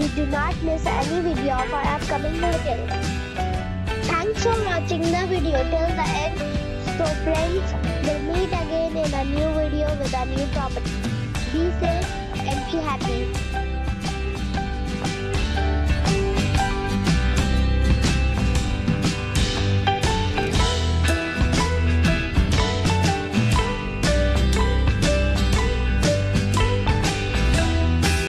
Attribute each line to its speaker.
Speaker 1: you do not miss any video of our upcoming video. Thanks for watching the video till the end. So friends, we'll meet again in a new video with a new property. Be safe and be happy.